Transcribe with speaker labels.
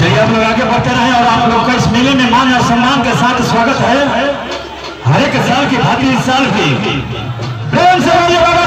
Speaker 1: चलिए आप लोग आगे बढ़ते रहे और आप लोग का इस मेले में मान और सम्मान के साथ स्वागत है। हर एक साल की भाती इस साल की प्रेम से बाबा